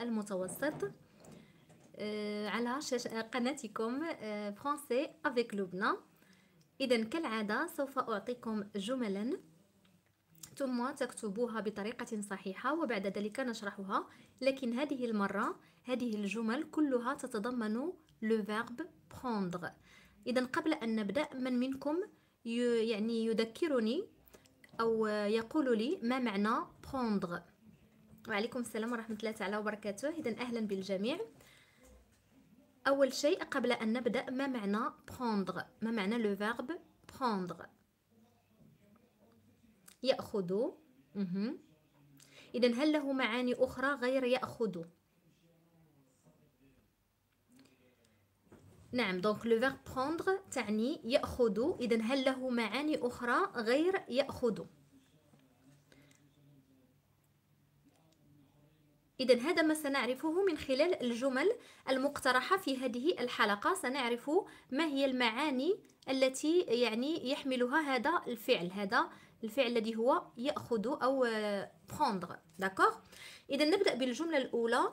المتوسط آه، على قناتكم Français avec لبنى اذا كالعادة سوف أعطيكم جملا. ثم تكتبوها بطريقة صحيحة وبعد ذلك نشرحها. لكن هذه المرة هذه الجمل كلها تتضمن le verbe prendre. إذا قبل أن نبدأ من منكم يعني يذكرني أو يقول لي ما معنى prendre وعليكم السلام ورحمة الله تعالى وبركاته. إذا أهلا بالجميع. أول شيء قبل أن نبدأ ما معنى prendre ما معنى le verbe prendre يأخذ. إذا هل له معاني أخرى غير يأخذ؟ نعم donc le verbe prendre تعني يأخذ. إذا هل له معاني أخرى غير يأخذ؟ إذا هذا ما سنعرفه من خلال الجمل المقترحة في هذه الحلقة. سنعرف ما هي المعاني التي يعني يحملها هذا الفعل هذا الفعل الذي هو يأخذ أو prendre. D'accord إذا نبدأ بالجملة الأولى.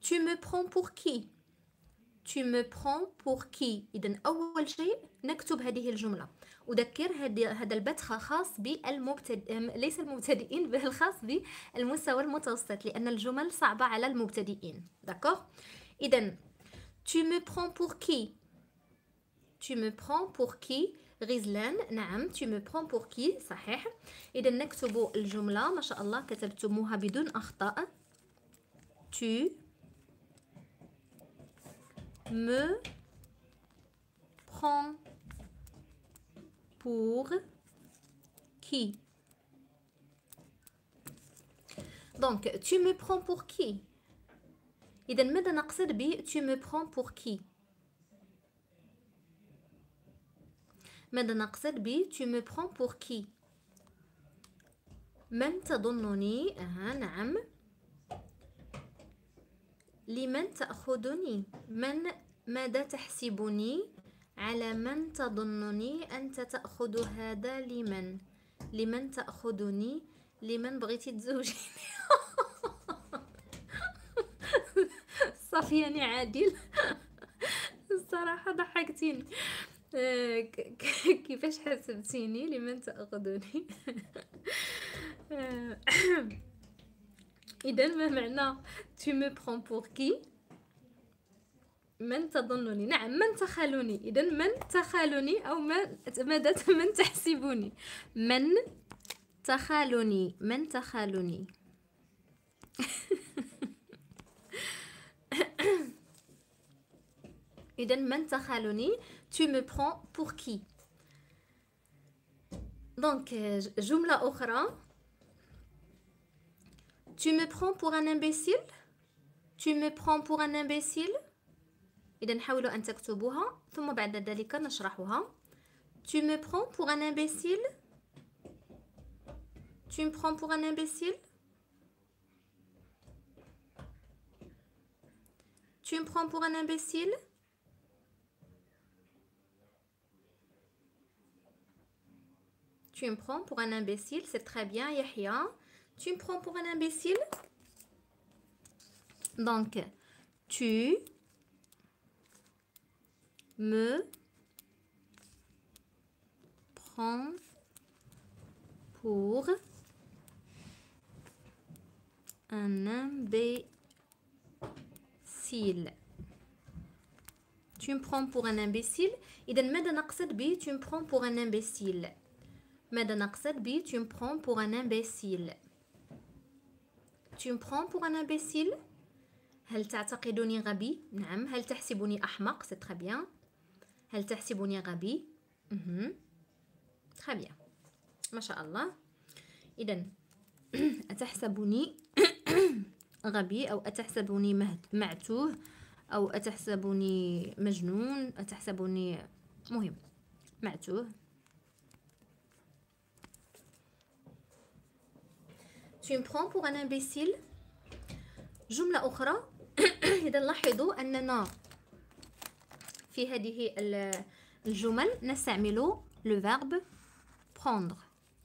Tu me prends pour qui tu me prends pour qui إذا أول شيء نكتب هذه الجملة. أذكر هذا البث خاص بالمبتدئ ليس المبتدئين بل خاص بالمستوى المتوسط لأن الجمل صعبة على المبتدئين. D'accord إذا tu me prends pour qui? Tu me prends pour qui? غزلان نعم tu me prends pour qui صحيح. إذا نكتب الجملة. ما شاء الله كتبتموها بدون أخطاء. Tu me prends pour qui Donc, tu me prends pour qui إذا ماذا نقصد ب tu me prends pour qui ماذا نقصد ب tu me prends pour qui من تظنني أها نعم لمن تأخذني من ماذا تحسبني على من تظنني أنت تأخذ هذا لمن؟ لمن تأخذني؟ لمن بغيتي تزوجيني صافياني عادل. الصراحة ضحكتيني. كيفاش حسبتيني لمن تأخذني؟ إذا ما معنى tu me prends pour qui من تظنني نعم من تخالني إذا من تخالني أو من ماذا من تحسبني من تخالني من تخالني إذا من تخالني tu me prends pour qui? Donc جملة أخرى. Tu me prends pour un imbécile? Tu me prends pour un imbécile? إذا حاولوا أن تكتبوها ثم بعد ذلك نشرحها tu me prends pour un imbécile tu me prends pour un imbécile tu me prends pour un imbécile Tu me prends pour un imbécile, c'est très bien, Yahya. Tu me prends pour un imbécile Donc, tu me prends pour un imbécile. Tu me prends pour un imbécile إذا ماذا نقصد ب tu me prends pour un imbécile ماذا نقصد ب tu me prends pour un imbécile tu me prends pour un imbécile هل تعتقدني غبي نعم هل تحسبني أحمق c'est très bien هل تحسبني غبي؟ très bien. ما شاء الله. إذا أتحسبني غبي أو أتحسبني معتوه أو أتحسبني مجنون أتحسبني مهم معتوه. Tu me prends pour un imbécile؟ جملة أخرى. إذا لاحظوا أننا في هذه الجمل نستعمل le verbe prendre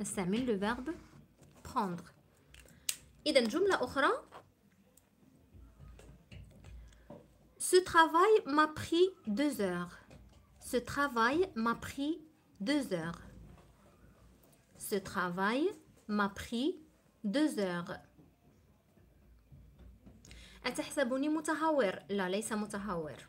نستعمل le verbe prendre إذا جملة أخرى Ce travail m'a pris deux heures. Ce travail m'a pris deux heures. Ce travail m'a pris deux heures. أتحسبني متهور؟ لا ليس متهور.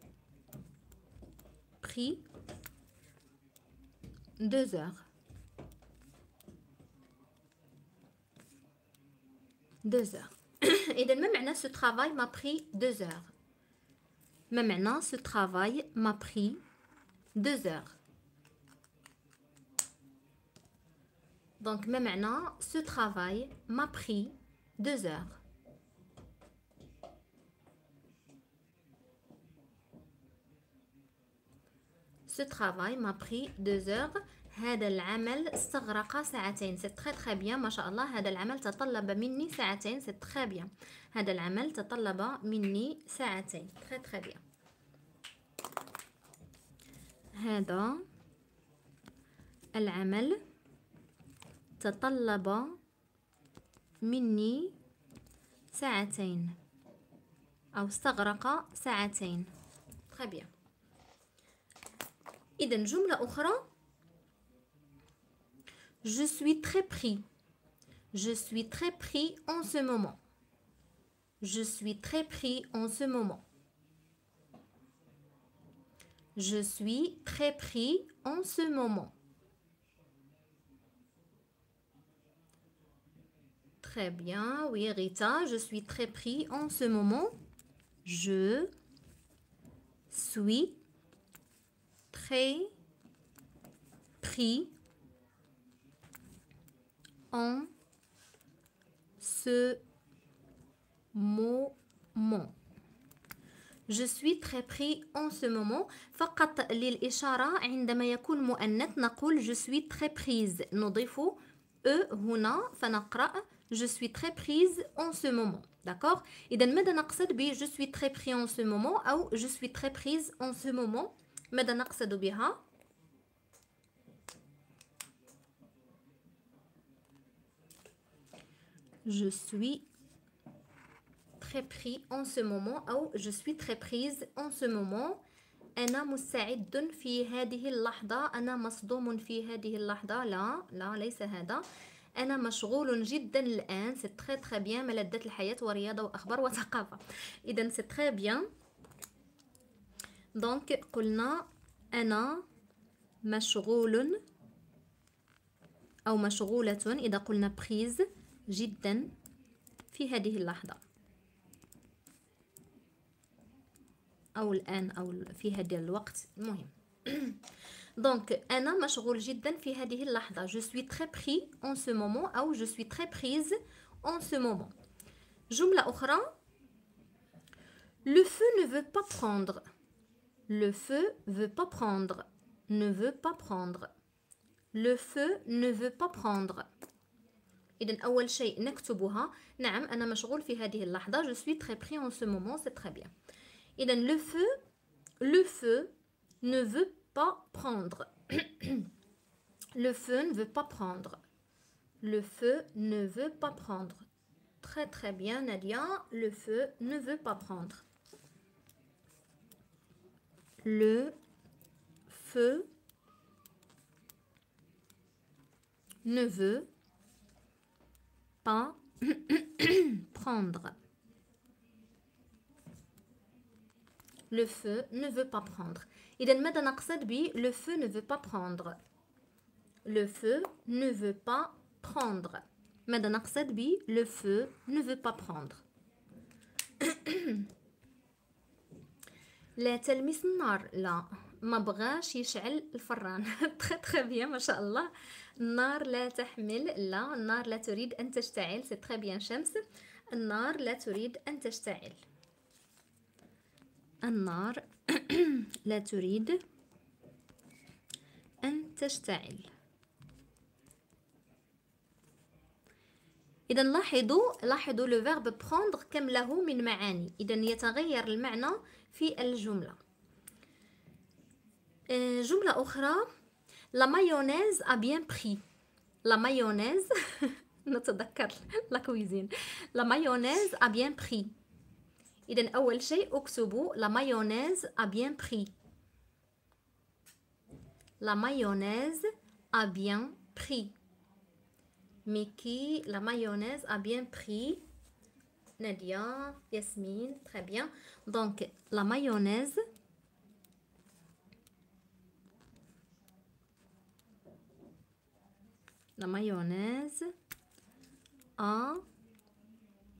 deux heures. Deux heures. Et de même maintenant, ce travail m'a pris deux heures. Mais maintenant, ce travail m'a pris deux heures. Donc, mais maintenant, ce travail m'a pris deux heures. Ce travail m'a pris deux heures. هذا العمل استغرق ساعتين. c'est très très bien ما شاء الله هذا العمل تطلب مني ساعتين. c'est très bien هذا العمل تطلب مني ساعتين. très très bien هذا العمل تطلب مني ساعتين. أو استغرق ساعتين. Très bien. إذا جملة أخرى Je suis très pris. Je suis très pris en ce moment. Je suis très pris en ce moment. Je suis très pris en ce moment. Très bien, oui Rita, je suis très pris en ce moment. Je suis très pris en ce moment Je suis très pris en ce moment فقط للإشارة عندما يكون مؤنث نقول je suis très prise نضيف e هنا فنقرأ je suis très prise en ce moment d'accord إذا ماذا نقصد ب je suis très pris en ce moment أو je suis très prise en ce moment ماذا نقصد بها؟ Je suis très pris en ce moment أو je suis très prise en ce moment. أنا مستعد في هذه اللحظة. أنا مصدوم في هذه اللحظة. لا لا ليس هذا. أنا مشغول جدا الآن. c'est très très bien ملذات الحياة ورياضة وأخبار وثقافة. إذا c'est très bien donc قلنا أنا مشغول أو مشغولة إذا قلنا prise جدا في هذه اللحظة. أو الآن أو في هذا الوقت. المهم. دونك أنا مشغول جدا في هذه اللحظة. Je suis très pris en ce moment أو je suis très prise en ce moment. جملة أخرى. Le feu ne veut pas prendre. le feu veut pas prendre ne veut pas prendre le feu ne veut pas prendre إذا أول شيء نكتبها نعم أنا مشغول في هذه اللحظة je suis très pris en ce moment c'est très bien إذا le feu le feu ne veut pas prendre le feu ne veut pas prendre le feu ne veut pas prendre très très bien Nadia le feu ne veut pas prendre le feu ne veut pas prendre. Le feu ne veut pas prendre. إذا ماذا نقصد ب le feu ne veut pas prendre. Le feu ne veut pas prendre. ماذا نقصد ب le feu ne veut pas prendre. لا تلمس النار لا. ما بغاش يشعل الفران. تخي تخي بيان ما شاء الله. النار لا تحمل لا. النار لا تريد أن تشتعل. c'est très bien شمس. النار لا تريد أن تشتعل. النار لا تريد أن تشتعل. اذا لاحظوا لاحظوا le verbe prendre كم له من معاني. اذا يتغير المعنى في الجملة. آه، جملة أخرى. la mayonnaise a bien pris لا مايونيز نتذكر la cuisine la mayonnaise a bien pris اذا أول شيء اكتبوا la mayonnaise a bien pris la mayonnaise a bien pris Mickey, la mayonnaise a bien pris. Nadia, Yasmine, très bien. Donc, la mayonnaise. La mayonnaise a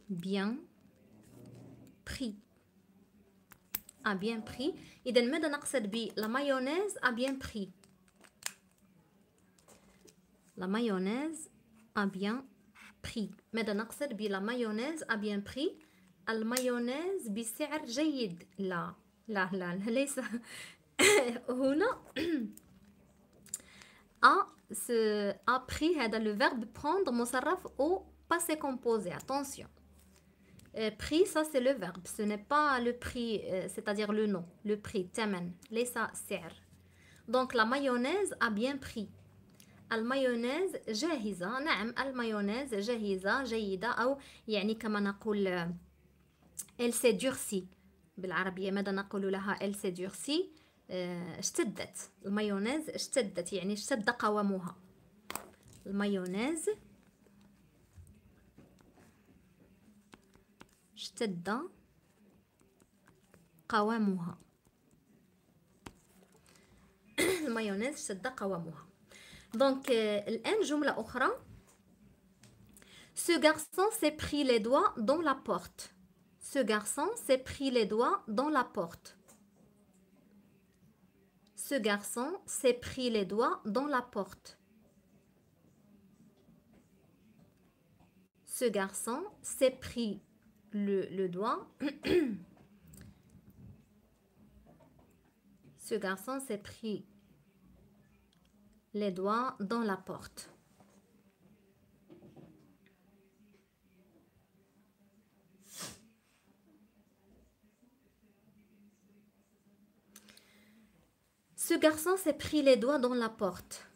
bien pris. A bien pris. إذا ماذا نقصد ب la mayonnaise a bien pris. La mayonnaise a bien pris ماذا نقصد بلا مايونيز a bien pris المايونيز بسعر جيد لا لا لا, لا ليس هنا a ce a pris هذا le verbe prendre مصرف au passé composé attention euh, prix ça c'est le verbe ce n'est pas le prix euh, c'est-à-dire le nom le prix تمن ليس سعر donc la mayonnaise a bien pris المايونيز جاهزة نعم المايونيز جاهزة جيدة أو يعني كما نقول elle s'est durcie. بالعربية ماذا نقول لها elle s'est durcie آه، اشتدت. المايونيز اشتدت يعني اشتد قوامها. المايونيز اشتد قوامها. المايونيز اشتد قوامها. Donc, الآن جملة أخرى. Ce garçon s'est pris les doigts dans la porte. Ce garçon s'est pris les doigts dans la porte. Ce garçon s'est pris les doigts dans la porte. Ce garçon s'est pris le, le doigt. Ce garçon s'est pris les doigts dans la porte. Ce garçon s'est pris les doigts dans la porte.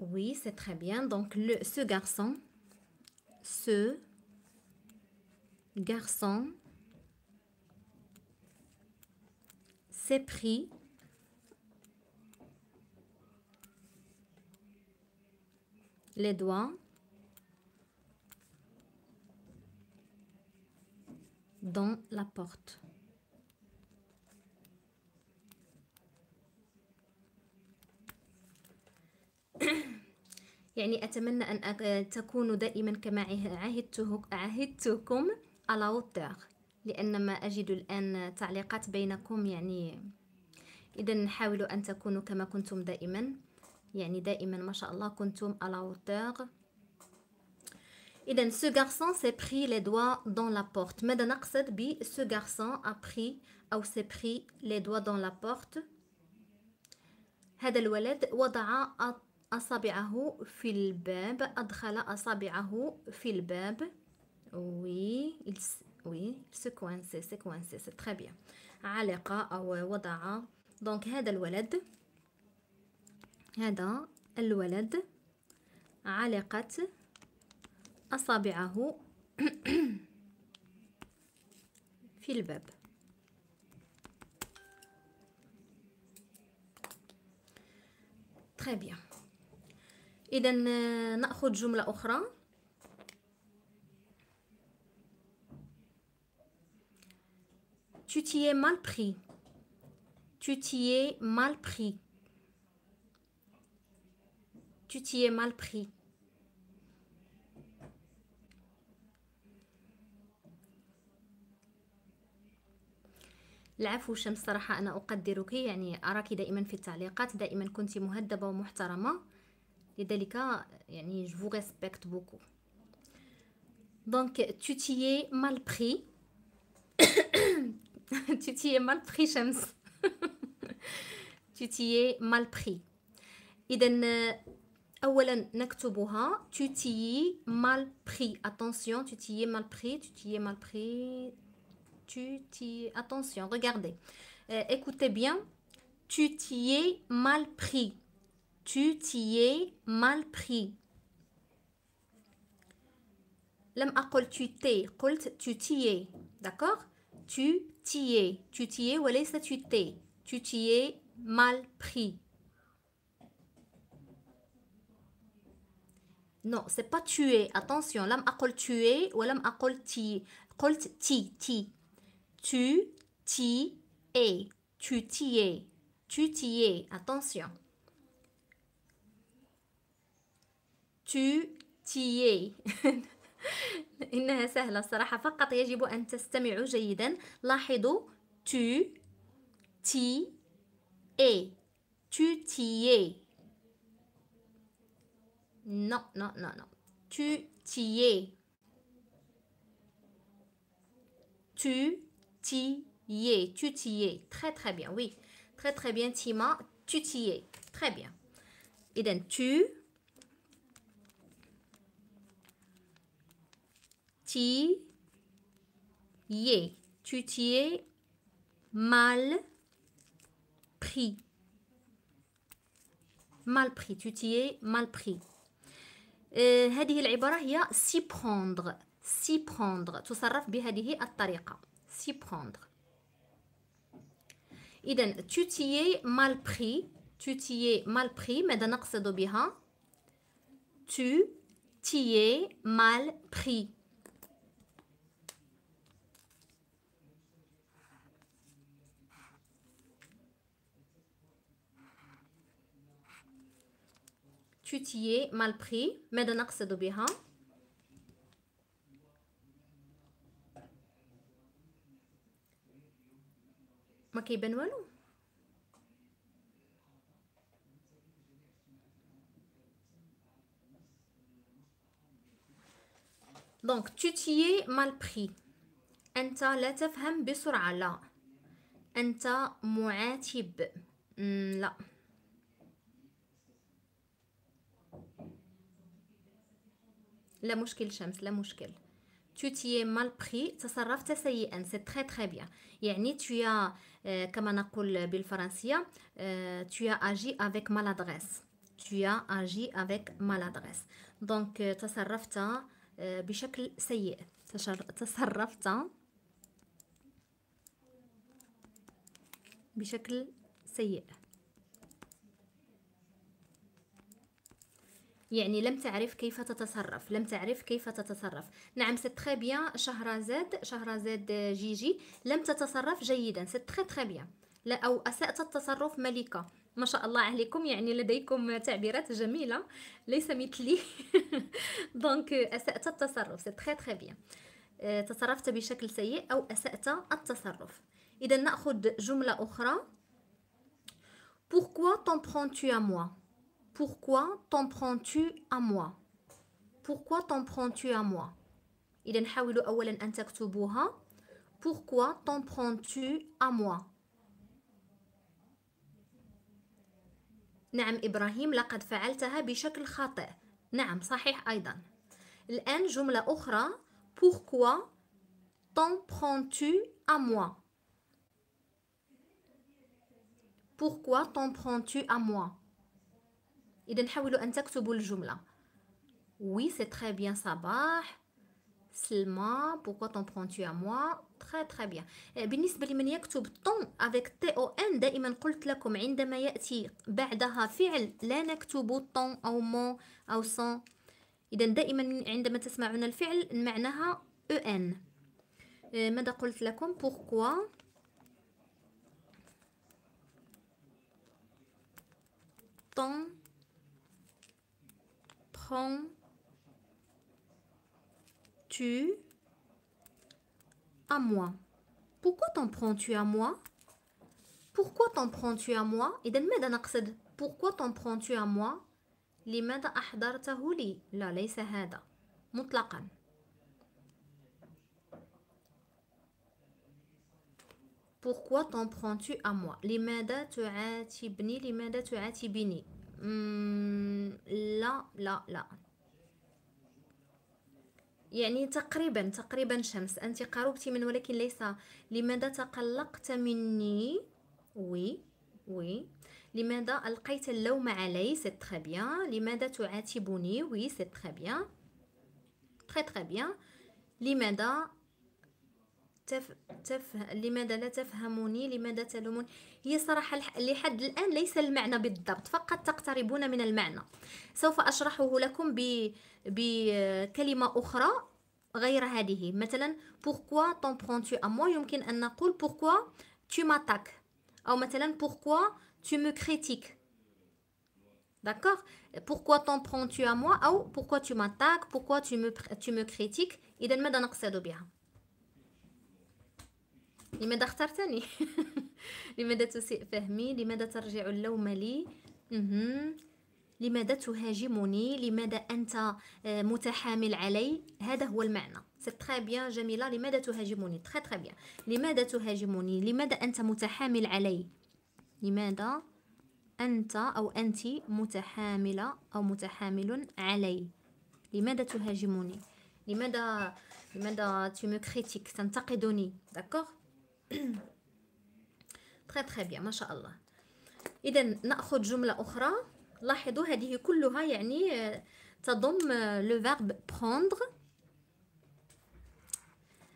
Oui, c'est très bien. Donc, le, ce garçon, ce garçon s'est pris les doigts dans la porte. يعني أتمنى أن تكونوا دائما كما عهدتكم على hauteur لأن ما أجد الآن تعليقات بينكم يعني إذا نحاول أن تكونوا كما كنتم دائما يعني دائما ما شاء الله كنتم la hauteur إذا ce garçon s'est pris les doigts dans la porte ماذا نقصد ب ce garçon a pris أو s'est pris les doigts dans la porte هذا الولد وضع أصابعه في الباب أدخل أصابعه في الباب oui il وي سي كوانسي سي كوانسي سي تري بيان علق او وضع دونك هذا الولد هذا الولد علقت اصابعه في الباب تري اذا ناخذ جمله أخرى Tu t'y es mal pris. Tu t'y es mal pris. Tu t'y es mal pris. العفو شمس صراحة أنا أقدرك. يعني أراك دائما في التعليقات دائما كنت مهذبة ومحترمة. لذلك يعني جفو ريسبكت بوكو دونك tu t'y es mal pris توتيي مال بخي شمس. توتيي مال بخي إذا أولا نكتبها. تي مال بخي أتونسيون توتيي مال بخي توتيي مال بخي tu t'y attention regardez euh, écoutez bien tu t'y es mal pris tu t'y es mal pris لم أقل tu t'es قلت tu t'y es d'accord tu t'y es tu t'y es وليس tu t'es tu t'y es mal pris non c'est pas tu es attention لم أقل tu es ولم أقل ti قلت ti ti tu ti e tu ti e tu ti e attention tu ti e إنها سهلة الصراحة. فقط يجب أن تستمعوا جيدا. لاحظوا تو تي اي تو تي اي نو نو نو نو تو تي اي تو t'y es tu t'y es très très bien oui très très bien Tima tu t'y es très bien إذا tu t'y es tu t'y es mal pris mal pris tu t'y es mal pris آه هذه العبارة هي s'y prendre s'y prendre تصرف بهذه الطريقة s'y prendre إذا tu t'y es mal pris tu t'y es mal pris ماذا نقصد بها tu t'y es mal pris tu t'y es mal pris ماذا نقصد بها كيبان والو. دونك es mal pris. أنت لا تفهم بسرعة لا. أنت معاتب. لا. لا مشكل شمس لا مشكل. Tu t'y es mal pris تصرفت سيئا c'est très très bien يعني tu as كما نقول بالفرنسية tu as agi avec maladresse tu as agi avec maladresse donc تصرفت بشكل سيء تصرفت بشكل سيء يعني لم تعرف كيف تتصرف لم تعرف كيف تتصرف. نعم c'est très bien شهرزاد شهرزاد جيجي. لم تتصرف جيدا c'est très très bien لا أو أسأت التصرف ملكة. ما شاء الله عليكم يعني لديكم تعبيرات جميلة. ليس مثلي. donc أسأت التصرف c'est très très bien تصرفت بشكل سيء أو أسأت التصرف. اذا نأخذ جملة أخرى. Pourquoi t'en prends-tu à moi Pourquoi t'en prends-tu à moi Pourquoi t'en prends-tu à moi إذا حاولوا أولا أن تكتبوها Pourquoi t'en prends-tu à moi نعم إبراهيم لقد فعلتها بشكل خاطئ نعم صحيح أيضا الآن جملة أخرى Pourquoi t'en prends-tu à moi Pourquoi t'en prends-tu à moi إذا حاولوا أن تكتبوا الجملة. Oui, c'est très bien صباح سلمى pourquoi t'en prends-tu à moi? Très très bien. بالنسبة لمن يكتب طون avec تي أو ان دائما قلت لكم عندما يأتي بعدها فعل لا نكتب طون أو مون أو سون إذا دائما عندما تسمعون الفعل معناها أو ان ماذا قلت لكم؟ Pourquoi طون prends-tu à moi pourquoi t'en prends-tu à moi pourquoi t'en prends-tu à moi إذا ماذا نقصد pourquoi t'en prends-tu à moi لماذا أحضرته لي لا ليس هذا مطلقا pourquoi t'en prends-tu à moi لماذا تعاتبني لماذا تعاتبني لا لا لا. يعني تقريبا تقريبا شمس. أنت قربت من ولكن ليس. لماذا تقلقت مني؟ Oui oui. لماذا ألقيت اللوم علي؟ c'est très bien لماذا تعاتبني؟ oui c'est très bien très très bien لماذا تف... تف... لماذا لا تفهموني؟ لماذا تلومون؟ هي صراحة لحد الآن ليس المعنى بالضبط فقط تقتربون من المعنى. سوف أشرحه لكم ب... بكلمة أخرى غير هذه. مثلا pourquoi t'en prends-tu à moi يمكن أن نقول pourquoi tu m'attaques. أو مثلا pourquoi tu me critiques. D'accord Pourquoi t'en prends-tu à moi أو pourquoi tu m'attaques Pourquoi tu me, tu me critiques إذا ماذا نقصد بها؟ لماذا اخترتني؟ لماذا تسيء فهمي؟ لماذا ترجع اللوم لي؟ لماذا تهاجمني؟ لماذا أنت آه، متحامل علي؟ هذا هو المعنى. c'est très bien جميلة. لماذا تهاجمني؟ très très bien لماذا تهاجمني؟ لماذا أنت متحامل علي؟ لماذا أنت أو أنت متحاملة أو متحامل علي؟ لماذا تهاجمني؟ لماذا لماذا tu me critiques تنتقدني. d'accord très très bien ما شاء الله اذا نأخذ جملة أخرى. لاحظوا هذه كلها يعني آه، تضم لو فيرب prendre.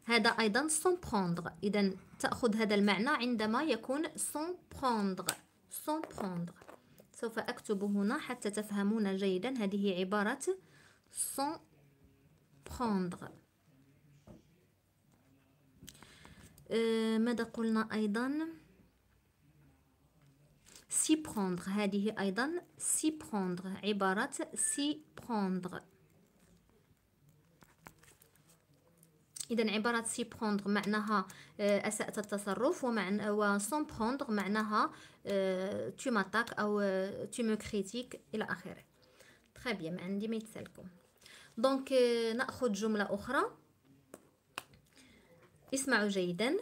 هذا أيضا sans prendre. اذا تأخذ هذا المعنى عندما يكون sans prendre. sans prendre. سوف أكتب هنا حتى تفهمون جيدا. هذه عبارة sans prendre أه ماذا قلنا أيضا؟ s'y prendre هذه أيضا s'y prendre عبارة s'y prendre إذا عبارة s'y prendre معناها آه، أسأت التصرف ومعنى و s'en prendre معناها تو آه، ماتاك أو tu me critiques إلى آخره. très bien عندي ما يتسالكم donc نأخذ جملة أخرى. اسمعوا جيدا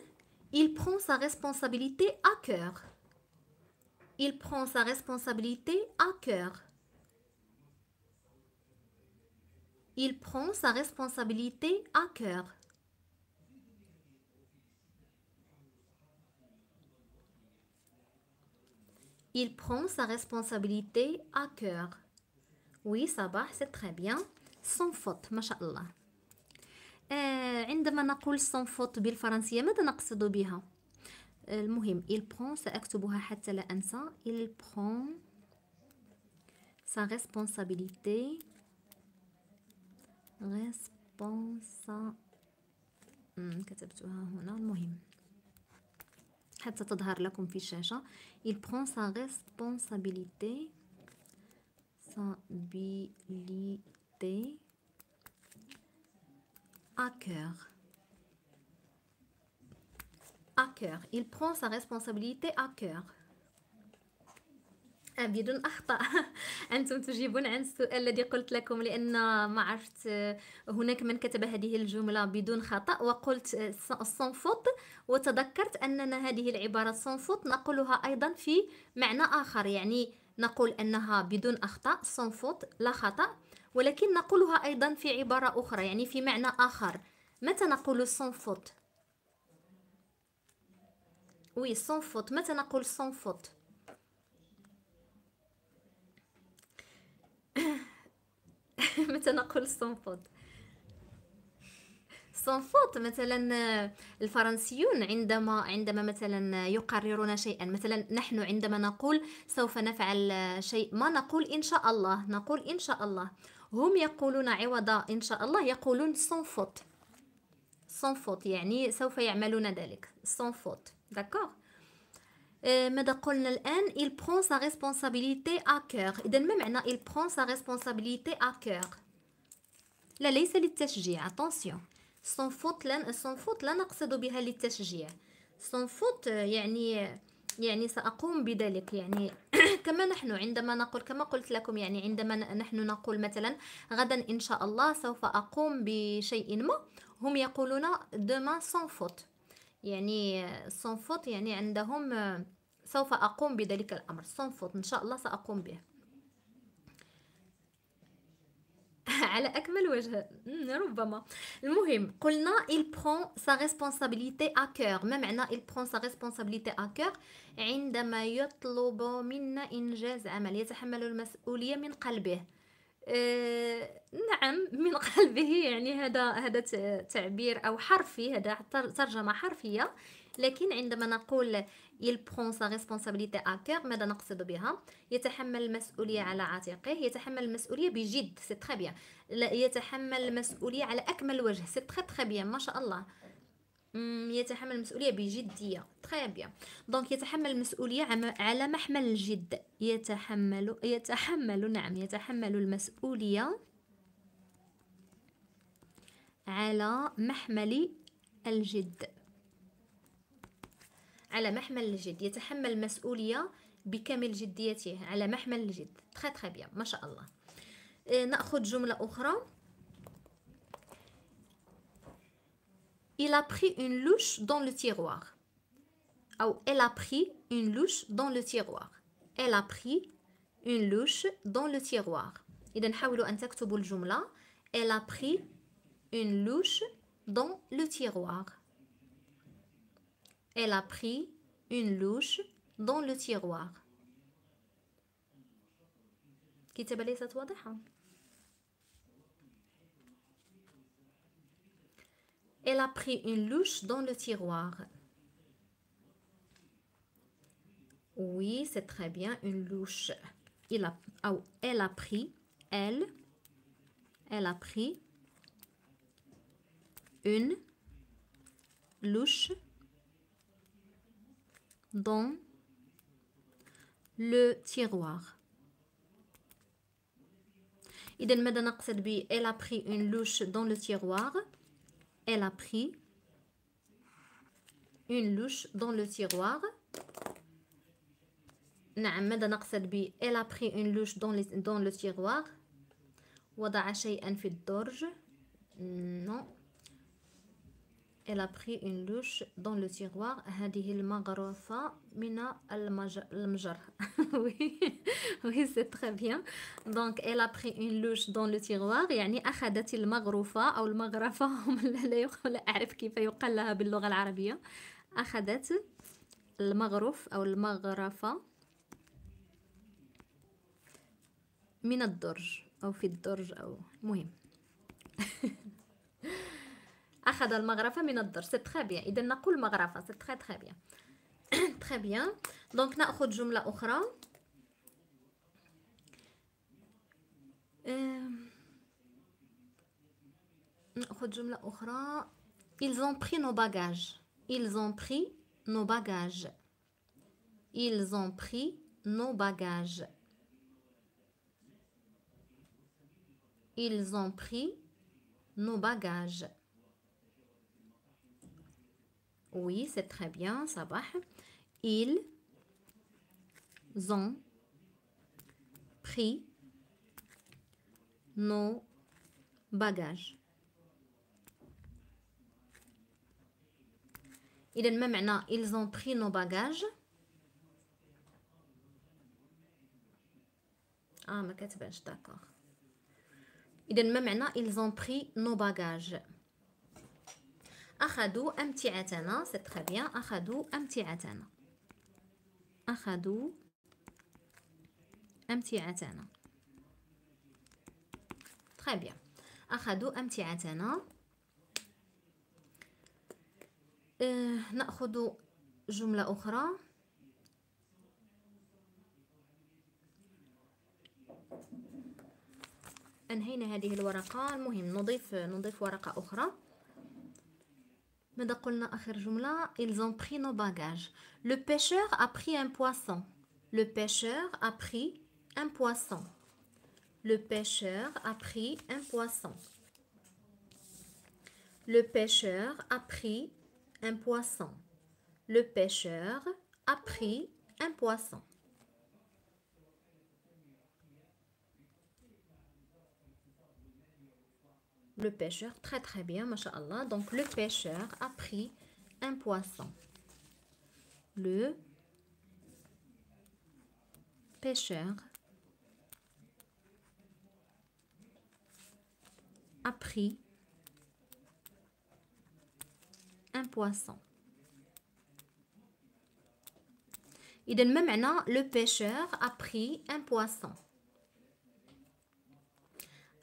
il prend sa responsabilité à cœur il prend sa responsabilité à cœur. Il prend sa responsabilité à cœur. Il prend sa responsabilité à cœur. Oui, ça va, c'est très bien. Sans faute, mashallah. آه عندما نقول sans faute بالفرنسية ماذا نقصد بها؟ المهم il prend سأكتبها حتى لا أنسى. il prend sa responsabilité responsa كتبتها هنا. المهم حتى تظهر لكم في الشاشة. il prend sa responsabilité responsabilité à cœur. À cœur. Il prend sa responsabilité à cœur. بدون أخطاء. أنتم تجيبون عن السؤال الذي قلت لكم لأن ما عرفت هناك من كتب هذه الجملة بدون خطأ وقلت sans faute وتذكرت أننا هذه العبارة sans faute نقولها أيضا في معنى آخر يعني نقول أنها بدون أخطاء sans faute لا خطأ. ولكن نقولها أيضا في عبارة أخرى يعني في معنى آخر. متى نقول faute oui faute متى نقول faute متى نقول sans faute مثلا الفرنسيون عندما عندما مثلا يقررون شيئا. مثلا نحن عندما نقول سوف نفعل شيء ما نقول إن شاء الله؟ نقول إن شاء الله. هم يقولون عوض إن شاء الله يقولون sans faute sans faute يعني سوف يعملون ذلك. sans faute d'accord ماذا قلنا الآن؟ Il prend sa responsabilité à cœur. إذا ما معنى il prend sa responsabilité à cœur؟ لا ليس للتشجيع. Attention. Sans faute لا sans faute لا نقصد بها للتشجيع. Sans faute يعني يعني سأقوم بذلك. يعني كما نحن عندما نقول كما قلت لكم يعني عندما نحن نقول مثلا غدا إن شاء الله سوف أقوم بشيء ما هم يقولون demain sans faute. يعني sans faute يعني عندهم سوف أقوم بذلك الأمر. sans faute إن شاء الله سأقوم به. على أكمل وجه. ربما. المهم قلنا il prend sa responsabilité à cœur. ما معنى il prend sa responsabilité à cœur؟ عندما يطلب منا إنجاز عمل يتحمل المسؤولية من قلبه. أه نعم من قلبه يعني هذا هذا تعبير أو حرفي هذا ترجمة حرفية. لكن عندما نقول il prend sa responsabilité à cœur ماذا نقصد بها؟ يتحمل المسؤولية على عاتقه يتحمل المسؤولية بجد c'est très bien يتحمل المسؤولية على أكمل وجه c'est très très bien ما شاء الله. يتحمل المسؤولية بجدية très bien donc يتحمل المسؤولية على محمل الجد. يتحمل يتحمل نعم يتحمل المسؤولية على محمل الجد. على محمل الجد يتحمل المسؤولية بكامل جديته على محمل الجد très très bien ما شاء الله آه، نأخذ جملة أخرى Il a pris une louche dans le tiroir. أو elle a pris une louche dans le tiroir. Elle a pris une louche dans le tiroir. إذا حاولوا أن تكتبوا الجملة Elle a pris une louche dans le tiroir. Elle a pris une louche dans le tiroir. كتابة ليست واضحة. Elle a pris une louche dans le tiroir. Oui, c'est très bien, une louche. Il a, oh, elle a pris, elle, elle a pris une louche dans le tiroir. إذا ماذا نقصد ب elle a pris une louche dans le tiroir elle a pris une louche dans le tiroir نعم ماذا نقصد ب elle a pris une louche dans le, dans le tiroir وضع شيئا في الدرج non Elle a pris une louche dans le tiroir. هذه المغرفة من المجر oui oui c'est très bien. Donc elle a pris une louche dans le tiroir. يعني أخذت المغرفة أو المغرفة لا أعرف كيف يقال لها باللغة العربية أخذت المغرف أو المغرفة من الدرج أو في الدرج أو مهم أخذ المغرفة من الدرج c'est très bien إذا نقول مغرفة c'est très très bien تخي بيان دونك نأخذ جملة أخرى نأخذ جملة أخرى Ils ont pris nos bagages. Ils ont pris nos bagages. Ils ont pris nos bagages. Ils ont pris nos bagages. Oui, c'est très bien, ça va. Ils ont pris nos bagages. إذا ما معنى ils ont pris nos bagages اه ما كتبانش داكوغ إذا ما معنى ils ont pris nos bagages أخذوا أمتعتنا. سي تخي بيان أخذوا أمتعتنا. أخذوا أمتعتنا. تخي بيان أخذوا أمتعتنا. أه نأخذ جملة أخرى. أنهينا هذه الورقة. المهم نضيف نضيف ورقة أخرى. ماذا قلنا آخر جملة ils ont pris nos bagages le pêcheur a pris un poisson le pêcheur a pris un poisson le pêcheur a pris un poisson le pêcheur a pris un poisson le pêcheur a pris un poisson. le pêcheur, très très bien, masha'Allah. Donc le pêcheur a pris un poisson. Le pêcheur a pris un poisson. Il donne même le pêcheur a pris un poisson.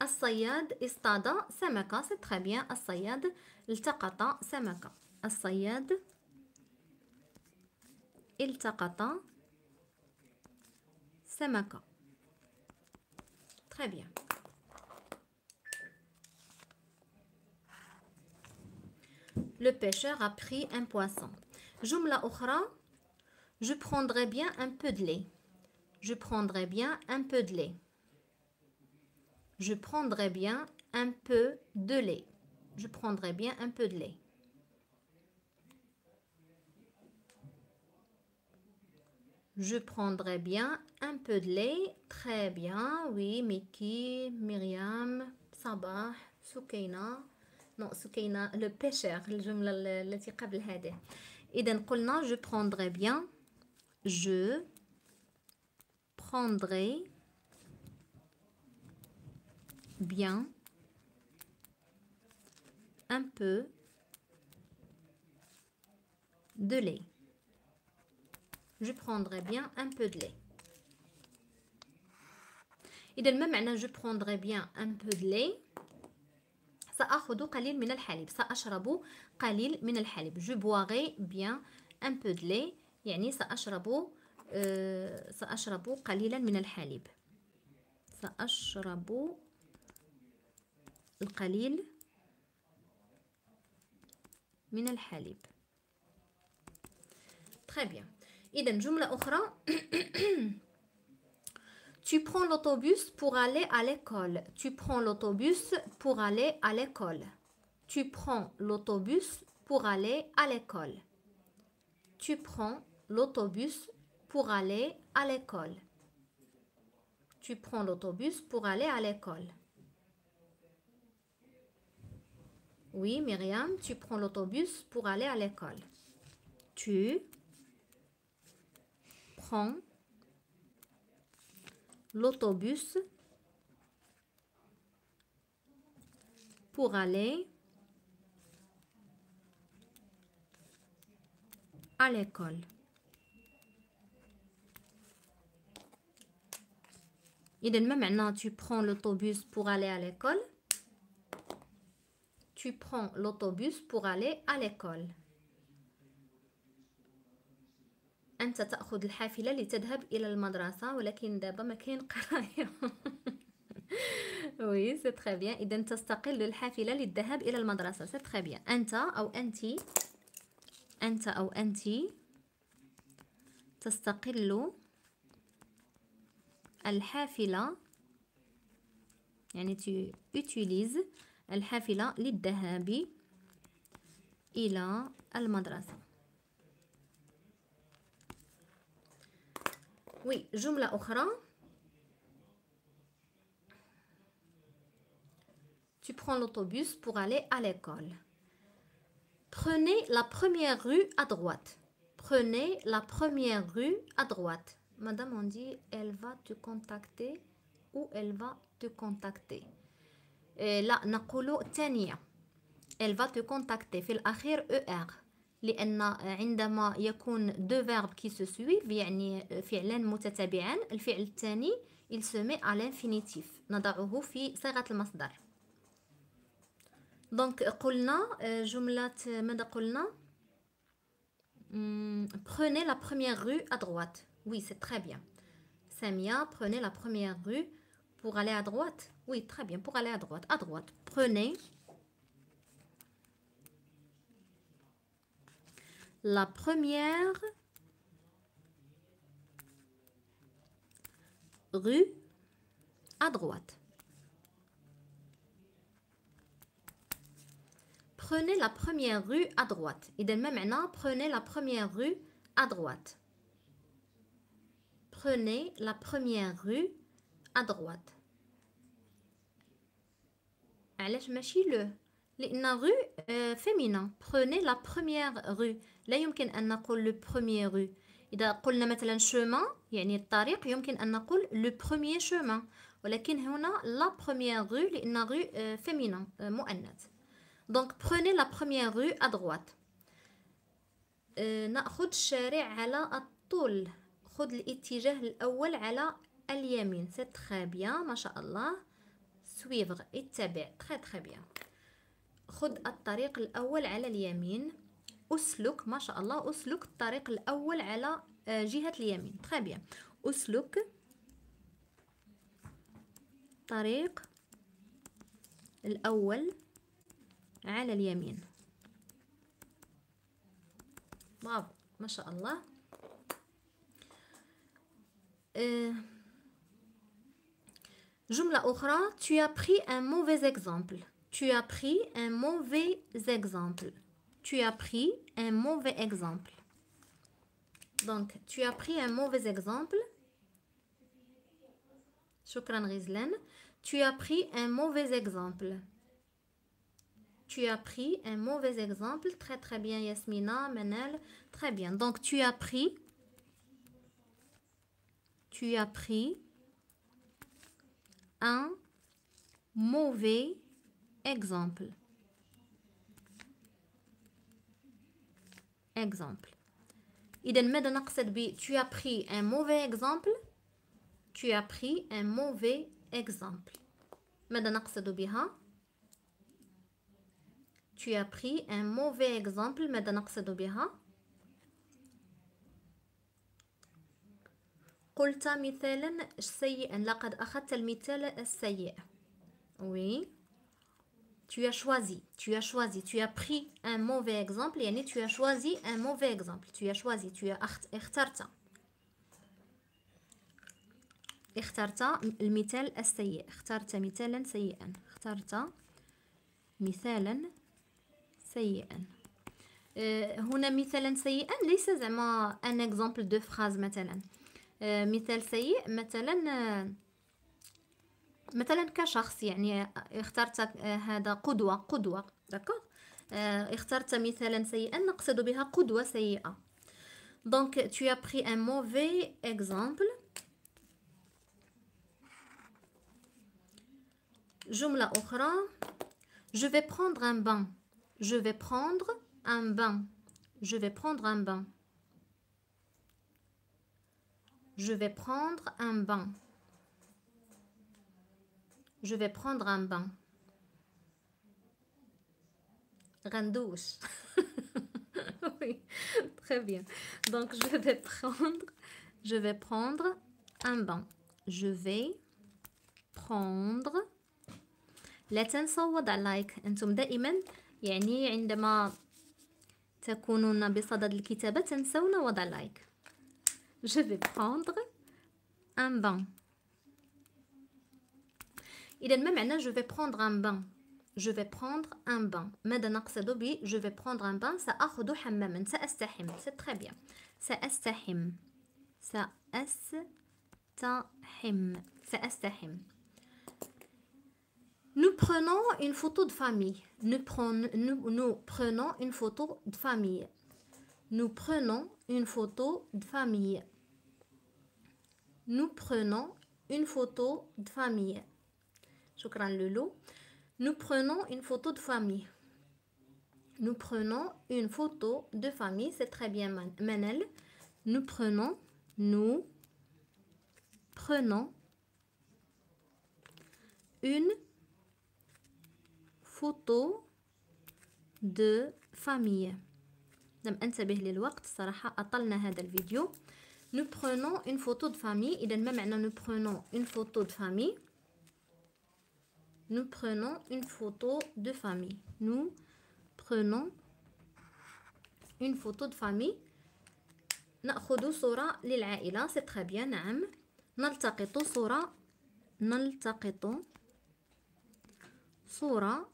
الصياد اصطاد سمكة سي تري بيان الصياد التقط سمكة الصياد التقط سمكة تري بيان Le pêcheur a pris un poisson. جملة أخرى Je prendrai bien un peu de lait. Je prendrai bien un peu de lait. je prendrai bien un peu de lait. Je prendrai bien un peu de lait. Je prendrai bien un peu de lait. Très bien. Oui, Mickey, Myriam, Sabah, Soukaina. Non, Soukaina, le pêcheur. Et donc, je prendrai bien. Je prendrai bien un peu de lait. Je prendrai bien un peu de lait. إذا ما معنى je prendrai bien un peu de lait سأخذ قليل من الحليب سأشرب قليل من الحليب je boirai bien un peu de lait يعني سأشرب أه سأشرب قليلا من الحليب سأشرب القليل من الحليب très bien إذا جملة أخرى Tu prends l'autobus pour aller à l'école. Tu prends l'autobus pour aller à l'école. Tu prends l'autobus pour aller à l'école. Tu prends l'autobus pour aller à l'école. Tu prends l'autobus pour aller à l'école. Oui, Myriam, tu prends l'autobus pour aller à l'école. Tu prends l'autobus pour aller à l'école. Il maintenant tu prends l'autobus pour aller à l'école. Tu prends l'autobus pour aller à l'école. أنت تأخذ الحافلة لتذهب إلى المدرسة ولكن دابا ما كاين قراية. oui c'est très bien إذا تستقل الحافلة للذهاب إلى المدرسة. c'est très bien أنت أو أنت أنت أو أنت تستقل الحافلة. يعني tu utilises الحافلة للذهاب إلى المدرسة وي جملة أخرى Tu prends l'autobus pour aller à l'école. Prenez la première rue à droite. Prenez la première rue à droite. Madame, on dit, elle va te contacter ou elle va te contacter. لا نقول الثانية elle va te contacter في الأخير ER لأن عندما يكون دو فيرب كي سو سويف يعني فعلان متتابعان الفعل الثاني il se met à l'infinitif نضعه في صيغة المصدر دونك قلنا جملة ماذا قلنا prenez la première rue à droite oui c'est très bien Samia prenez la première rue pour aller à droite? Oui, très bien. Pour aller à droite. À droite, prenez la première rue à droite. Prenez la première rue à droite. Et même maintenant, prenez la première rue à droite. Prenez la première rue à droite droite علاش ماشي لو لان رو فيمينا prenez la première rue لا يمكن ان نقول لو premier rue اذا قلنا مثلا chemin يعني الطريق يمكن ان نقول لو premier chemin ولكن هنا لا première rue لان رو فيمينا مؤنث دونك prenez la première rue à droite ناخذ الشارع على الطول خذ الاتجاه الاول على اليمين سي تري بيان ما شاء الله. suivre اتبع très très bien خذ الطريق الأول على اليمين. أسلك ما شاء الله أسلك الطريق الأول على آه، جهة اليمين très bien أسلك الطريق الأول على اليمين. برافو ما شاء الله. أه Jumla okhra, tu as pris un mauvais exemple. Tu as pris un mauvais exemple. Tu as pris un mauvais exemple. Donc, tu as pris un mauvais exemple. Shukran Rizlen. Tu as pris un mauvais exemple. Tu as pris un mauvais exemple. Très, très bien, Yasmina, Manel. Très bien. Donc, tu as pris. Tu as pris un mauvais exemple. Exemple. tu as pris un mauvais exemple. Tu as pris un mauvais exemple. Hein? Tu as pris un mauvais exemple. قلت مثالا سيئا لقد أخذت المثال السيء. Oui. Tu as choisi. Tu as choisi. Tu as pris un mauvais exemple. يعني tu as choisi un mauvais exemple. Tu as choisi. Tu as اخترت. اخترت المثال السيء. اخترت مثالا سيئا. اخترت مثالا سيئا. هنا مثالا سيئا ليس زعما un exemple de phrase مثلا. مثال سيء مثلا مثلا كشخص يعني اخترت هذا قدوة قدوة. d'accord اخترت مثالا سيئا نقصد بها قدوة سيئة. donc tu as pris un mauvais exemple. جملة أخرى je vais prendre un bain. Je vais prendre un bain. Je vais prendre un bain. Je vais prendre un bain. Je vais prendre un bain. Randouche. oui, très bien. Donc je vais prendre, je vais prendre un bain. Je vais prendre لا تنسوا وضع لايك انتم دائما يعني عندما تكونون بصدد الكتابة تنسون وضع لايك je vais prendre un bain. Il est même hein, je vais prendre un bain. Je vais prendre un bain. Je vais prendre un bain. Ça C'est très bien. Ça astahim. Ça astahim. Ça astahim. Nous prenons une photo de famille. Nous prenons une photo de famille. Nous prenons une photo de famille. Nous prenons une photo de famille. Lulu. Nous prenons une photo de famille. Nous prenons une photo de famille. C'est très bien, Manel. Nous prenons, nous prenons une photo de famille. لم أنتبه للوقت صراحة أطلنا هذا الفيديو. nous prenons une photo de famille إذا ما معنى nous prenons une photo de famille nous prenons une photo de famille nous prenons une photo de famille نأخذ صورة للعائلة. c'est très bien نعم. نلتقط صورة. نلتقط صورة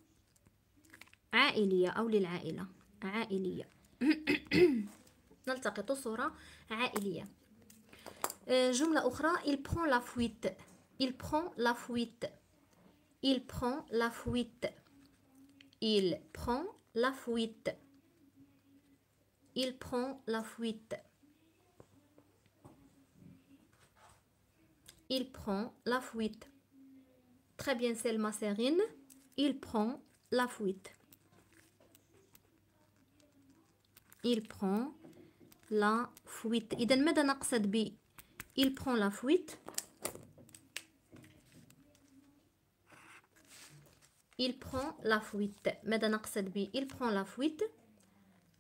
عائلية أو للعائلة. عائلية. نلتقط صورة عائلية آه، جملة أخرى il prend la fuite il prend la fuite il prend la fuite il prend la fuite il prend la fuite il prend la fuite très bien Selma Serine il prend la fuite il prend la fuite إذا ماذا نقصد ب il prend la fuite il prend la fuite ماذا نقصد ب il prend la fuite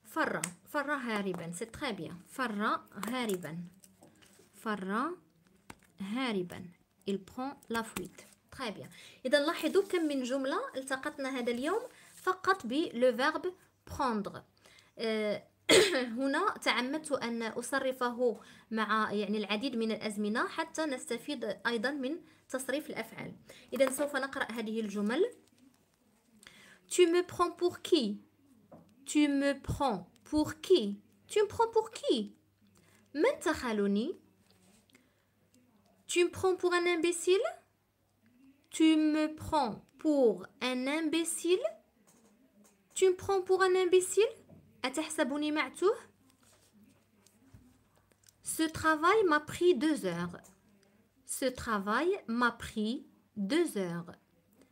فر فر هاربا سي تري بيان فر هاربا فر هاربا il prend la fuite تري بيان اذا لاحظوا كم من جمله التقطنا هذا اليوم فقط ب لو فيرب prendre آه هنا تعمدت أن أصرفه مع يعني العديد من الأزمنة حتى نستفيد أيضا من تصريف الأفعال إذا سوف نقرأ هذه الجمل Tu me prends pour qui Tu me prends pour qui Tu me prends pour qui من تخالني Tu me prends pour un imbécile Tu me prends pour un imbécile Tu me prends pour un imbécile أتحسبني معتوه Ce travail m'a pris deux heures. Ce travail m'a pris deux heures.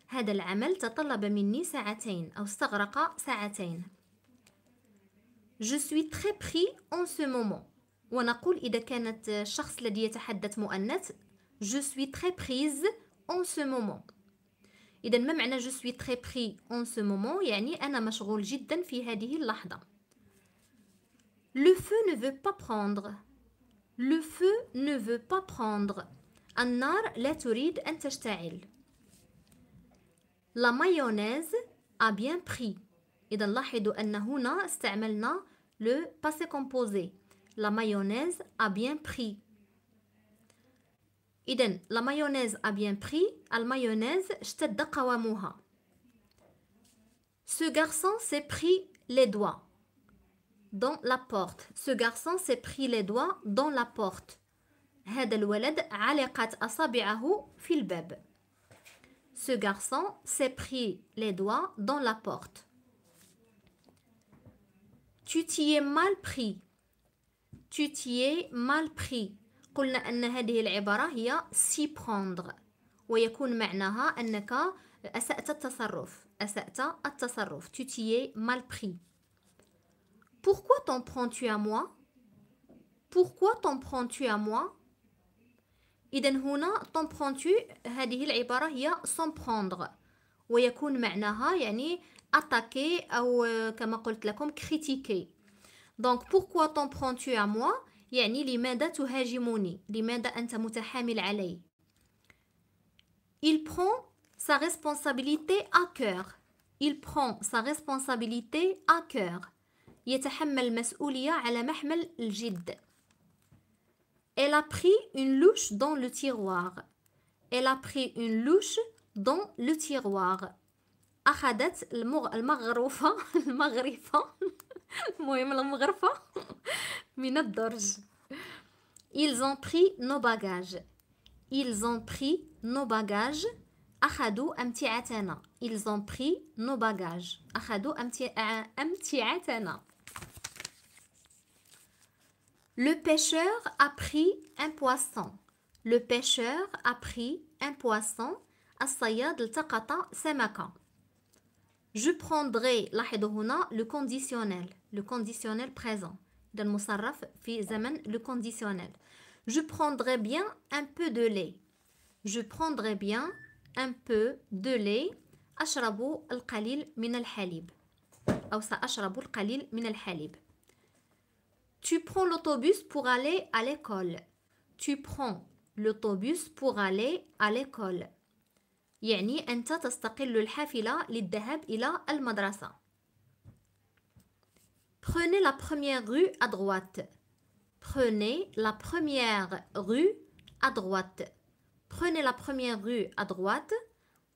هذا العمل تطلب مني ساعتين أو استغرق ساعتين. Je suis très pris en ce moment. ونقول إذا كانت الشخص الذي يتحدث مؤنث Je suis très prise en ce moment. إذا ما معنى je suis très pris en ce moment يعني أنا مشغول جدا في هذه اللحظة. Le feu ne veut pas prendre. Le feu ne veut pas prendre. النار لا تريد أن تشتعل. La mayonnaise a bien pris. إذا لاحظوا أن هنا استعملنا le passé composé. La mayonnaise a bien pris. إذا la mayonnaise a bien pris. المايونيز اشتد قوامها. Ce garçon s'est pris les doigts dans la porte. Ce garçon s'est pris les doigts dans la porte. هذا الولد علقت أصابعه في الباب. Ce garçon s'est pris les doigts dans la porte. Tu t'y es mal pris. Tu t'y es mal pris. قلنا أن هذه العبارة هي s'y prendre ويكون معناها أنك أسأت التصرف أسأت التصرف tu t'y es mal pris pourquoi t'en prends-tu à moi Pourquoi t'en prends-tu à moi إذا هنا t'en prends-tu هذه العبارة هي s'en prendre ويكون معناها يعني attaquer أو كما قلت لكم critiquer donc pourquoi t'en prends-tu à moi يعني لماذا تهاجمني لماذا أنت متحامل علي il prend sa responsabilité à cœur il prend sa responsabilité à cœur يتحمل المسؤولية على محمل الجد Elle a pris une louche dans le tiroir. Elle a pris une louche dans le tiroir. أخذت المغ... المغروفة المغرفة المهم المغرفة من الدرج. Ils ont pris nos bagages. Ils ont pris nos bagages. أخذوا أمتعتنا. Ils ont pris nos bagages. أخذوا أمتعتنا. Le pêcheur a pris un poisson. Le pêcheur a pris un poisson. الصياد التقط سمكة. Je prendrai لاحظوا هنا le conditionnel le conditionnel présent ده المصرف في زمن le conditionnel. Je prendrai bien un peu de lait. Je prendrai bien un peu de lait. أشرب القليل من الحليب أو سأشرب القليل من الحليب. Tu prends l'autobus pour aller à l'école. Tu prends l'autobus pour aller à l'école. يعني أنت تستقل الحافلة للذهاب إلى المدرسة. Prenez la première rue à droite. Prenez la première rue à droite. Prenez la première rue à droite.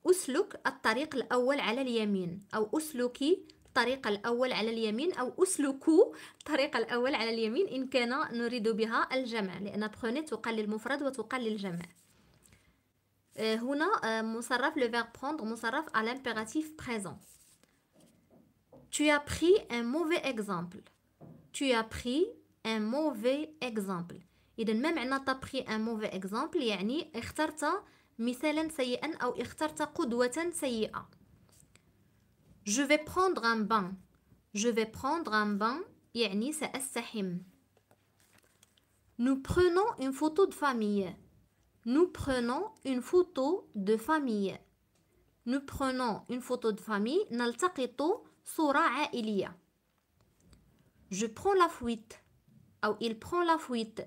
أسلك الطريق الأول على اليمين أو أسلكي الطريق الأول على اليمين أو أسلكوا الطريق الأول على اليمين إن كان نريد بها الجمع لأن بخوني تقال للمفرد وتقال للجمع آه، هنا آه، مصرف لو verbe prendre مصرف à l'impératif présent Tu as pris un mauvais exemple. Tu as pris un mauvais exemple. إذا ما معنى t'as pris un mauvais exemple يعني اخترت مثالا سيئا أو اخترت قدوة سيئة. Je vais prendre un bain. Je vais prendre un bain يعني سأستحم. Nous prenons une photo de famille. Nous prenons une photo de famille. Nous prenons une photo de famille. نلتقط صورة عائلية. Je prends la fuite. أو il prend la fuite.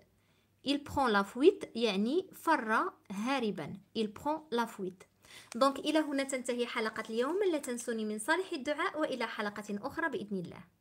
Il prend la fuite يعني فر هاربا. Il prend la fuite. دونك إلى هنا تنتهي حلقة اليوم. لا تنسوني من صالح الدعاء وإلى حلقة أخرى بإذن الله.